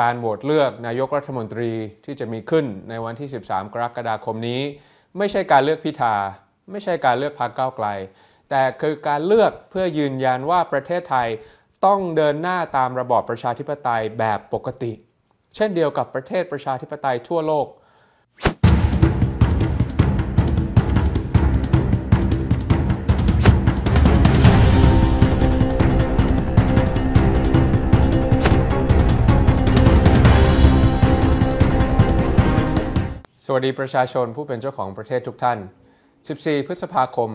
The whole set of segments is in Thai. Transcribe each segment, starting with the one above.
การโหวตเลือกนายกรัฐมนตรีที่จะมีขึ้นในวันที่ 13 กรกฎาคมนี้ ไม่ใช่การเลือกพิธา ไม่ใช่การเลือกพรรคก้าวไกล แต่คือการเลือกเพื่อยืนยันว่าประเทศไทยต้องเดินหน้าตามระบอบประชาธิปไตยแบบปกติ เช่นเดียวกับประเทศประชาธิปไตยทั่วโลก สวัสดีประชาชนผู้เป็นเจ้าของประเทศทุกท่าน 14 พฤษภาคม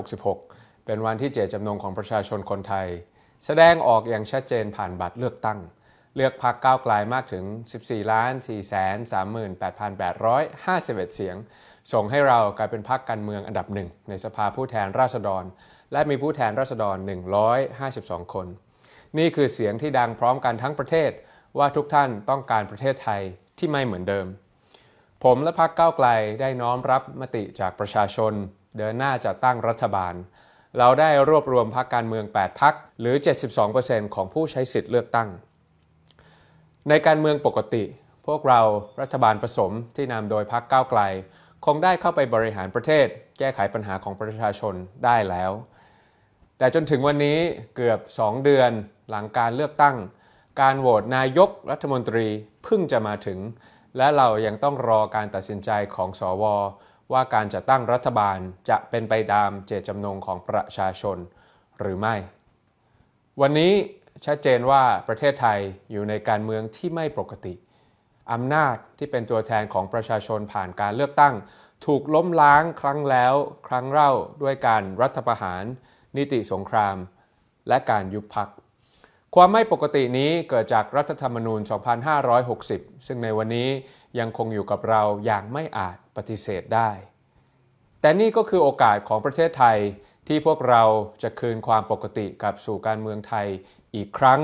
2566 เป็นวันที่เจตจำนงของประชาชนคนไทย แสดงออกอย่างชัดเจนผ่านบัตรเลือกตั้ง เลือกพรรคก้าวไกลมากถึง 14 ล้าน 4 38,851 เสียง ส่งให้เรากลายเป็นพรรคการเมืองอันดับหนึ่งในสภาผู้แทนราษฎร และมีผู้แทนราษฎร 152 คน นี่คือเสียงที่ดังพร้อมกันทั้งประเทศว่าทุกท่านต้องการประเทศไทยที่ไม่เหมือนเดิม ผมและพรรคก้าวไกลได้น้อมรับมติจากประชาชน เดินหน้าจัดตั้งรัฐบาล เราได้รวบรวมพรรคการเมือง 8พรรคหรือ 72%ของผู้ใช้สิทธิ์เลือกตั้ง ในการเมืองปกติ พวกเรารัฐบาลผสมที่นำโดยพรรคก้าวไกล คงได้เข้าไปบริหารประเทศ แก้ไขปัญหาของประชาชนได้แล้ว แต่จนถึงวันนี้เกือบ 2 เดือนหลังการเลือกตั้ง การโหวตนายกรัฐมนตรีเพิ่งจะมาถึง และเรายังต้องรอการตัดสินใจของสว ว่าการจัดตั้งรัฐบาลจะเป็นไปตามเจตจำนงของประชาชนหรือไม่ วันนี้ชัดเจนว่าประเทศไทยอยู่ในการเมืองที่ไม่ปกติ อำนาจที่เป็นตัวแทนของประชาชนผ่านการเลือกตั้ง ถูกล้มล้างครั้งแล้วครั้งเล่าด้วยการรัฐประหาร นิติสงคราม และการยุบพัก ความไม่ปกตินี้เกิดจากรัฐธรรมนูญ 2560 ซึ่งในวันนี้ยังคงอยู่กับเราอย่างไม่อาจปฏิเสธได้ แต่นี่ก็คือโอกาสของประเทศไทยที่พวกเราจะคืนความปกติกลับสู่การเมืองไทยอีกครั้ง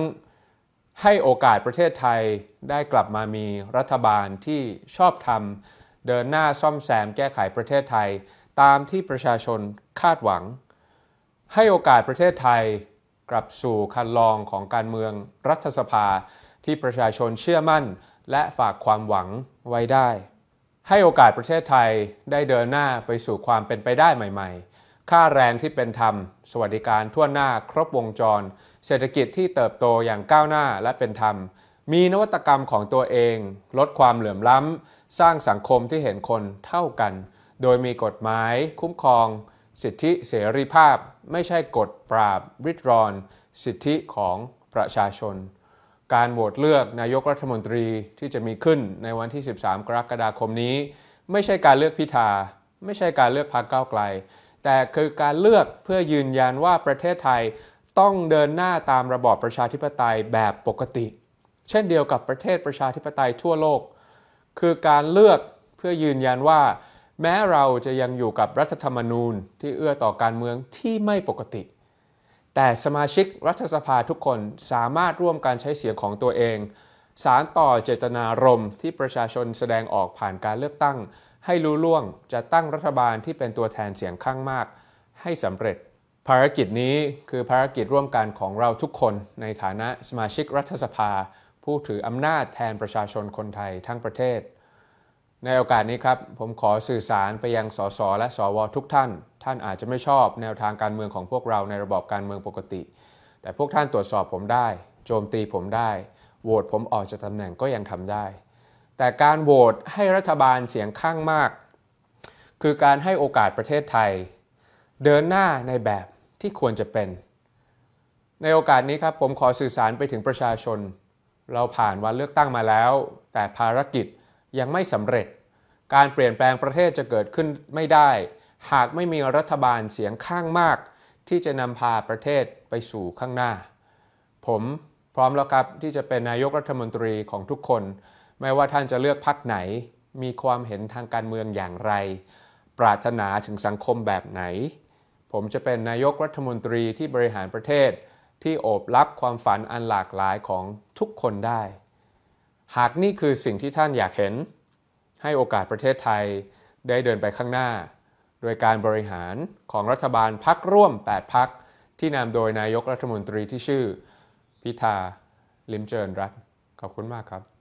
ให้โอกาสประเทศไทยได้กลับมามีรัฐบาลที่ชอบธรรมเดินหน้าซ่อมแซมแก้ไขประเทศไทย ตามที่ประชาชนคาดหวัง ให้โอกาสประเทศไทย กลับสู่คันลองของการเมืองรัฐสภาที่ประชาชนเชื่อมั่น และฝากความหวังไว้ได้ ให้โอกาสประเทศไทยได้เดินหน้าไปสู่ความเป็นไปได้ใหม่ ๆ ค่าแรงที่เป็นธรรม สวัสดิการทั่วหน้าครบวงจร เศรษฐกิจที่เติบโตอย่างก้าวหน้าและเป็นธรรม มีนวัตกรรมของตัวเอง ลดความเหลื่อมล้ำ สร้างสังคมที่เห็นคนเท่ากัน โดยมีกฎหมาย คุ้มครอง สิทธิเสรีภาพไม่ใช่กฎปราบริดรอน สิทธิของประชาชน การโหวตเลือกนายกรัฐมนตรีที่จะมีขึ้นในวันที่ 13 กรกฎาคมนี้ ไม่ใช่การเลือกพิธา ไม่ใช่การเลือกพรรคก้าวไกล แต่คือการเลือกเพื่อยืนยันว่าประเทศไทยต้องเดินหน้าตามระบอบประชาธิปไตยแบบปกติ เช่นเดียวกับประเทศประชาธิปไตยทั่วโลก คือการเลือกเพื่อยืนยันว่า แม้เราจะยังอยู่กับรัฐธรรมนูญที่เอื้อต่อการเมืองที่ไม่ปกติ แต่สมาชิกรัฐสภาทุกคนสามารถร่วมการใช้เสียงของตัวเอง สารต่อเจตนารมณ์ที่ประชาชนแสดงออกผ่านการเลือกตั้ง ให้รู้ล่วงจะตั้งรัฐบาลที่เป็นตัวแทนเสียงข้างมาก ให้สำเร็จ ภารกิจนี้คือภารกิจร่วมกันของเราทุกคนในฐานะสมาชิกรัฐสภา ผู้ถืออำนาจแทนประชาชนคนไทยทั้งประเทศ ในโอกาสนี้ครับผมขอสื่อสารไปยังสสและสวทุกท่าน ท่านอาจจะไม่ชอบแนวทางการเมืองของพวกเราในระบอบการเมืองปกติ แต่พวกท่านตรวจสอบผมได้ โจมตีผมได้โหวตผมออกจากตำแหน่งก็ยังทำได้ แต่การโหวตให้รัฐบาลเสียงข้างมาก คือการให้โอกาสประเทศไทย เดินหน้าในแบบที่ควรจะเป็น ในโอกาสนี้ครับผมขอสื่อสารไปถึงประชาชน เราผ่านวันเลือกตั้งมาแล้ว แต่ภารกิจ ยังไม่สำเร็จ การเปลี่ยนแปลงประเทศจะเกิดขึ้นไม่ได้ หากไม่มีรัฐบาลเสียงข้างมาก ที่จะนำพาประเทศไปสู่ข้างหน้า ผมพร้อมแล้วครับที่จะเป็นนายกรัฐมนตรีของทุกคน ไม่ว่าท่านจะเลือกพรรคไหน มีความเห็นทางการเมืองอย่างไร ปรารถนาถึงสังคมแบบไหน ผมจะเป็นนายกรัฐมนตรีที่บริหารประเทศ ที่โอบรับความฝันอันหลากหลายของทุกคนได้ หากนี่คือสิ่งที่ท่านอยากเห็น ให้โอกาสประเทศไทยได้เดินไปข้างหน้า โดยการบริหารของรัฐบาลพักร่วม 8 พักที่นำโดยนายกรัฐมนตรีที่ชื่อ พิธาลิมเจริญรัตขอบคุณมากครับ